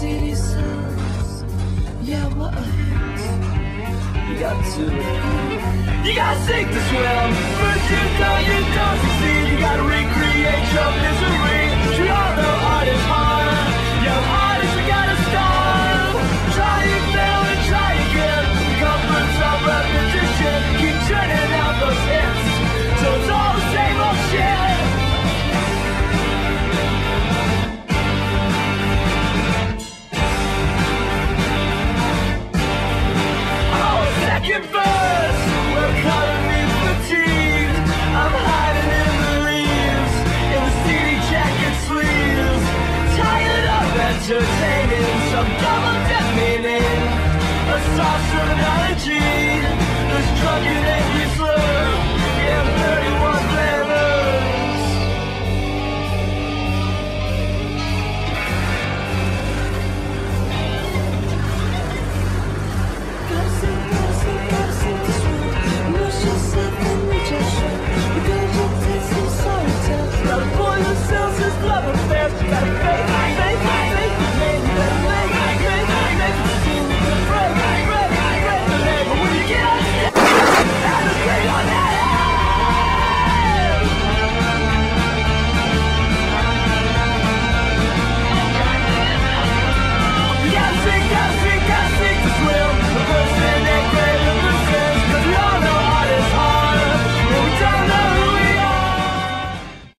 city sounds. Yeah, what a hit. You got to, you gotta sink to swim, but you know you. Entertaining some double death meaning. A source terminology,